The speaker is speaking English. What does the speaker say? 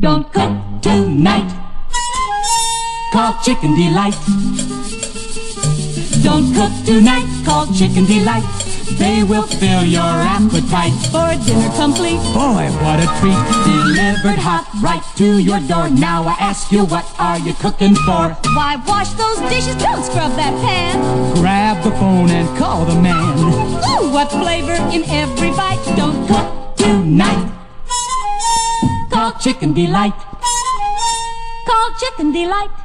Don't cook tonight. Call Chicken Delight. Don't cook tonight. Call Chicken Delight. They will fill your appetite for dinner complete. Boy, what a treat. Delivered hot right to your door. Now I ask you, what are you cooking for? Why wash those dishes? Don't scrub that pan. Grab the phone and call the man. Ooh, what flavor in every bite? Don't cook tonight. Call Chicken Delight. Call Chicken Delight.